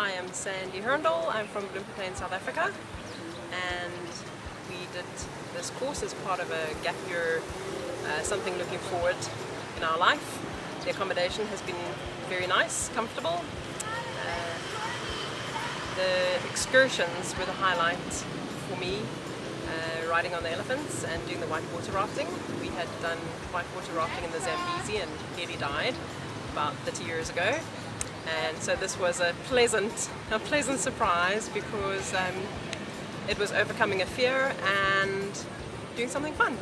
Hi, I'm Sandy Herndl. I'm from Bloemfontein, South Africa, and we did this course as part of a gap year, uh, something looking forward in our life. The accommodation has been very nice, comfortable. Uh, the excursions were the highlight for me, uh, riding on the elephants and doing the whitewater rafting. We had done whitewater rafting in the Zambezi and nearly died about 30 years ago and so this was a pleasant, a pleasant surprise because um, it was overcoming a fear and doing something fun.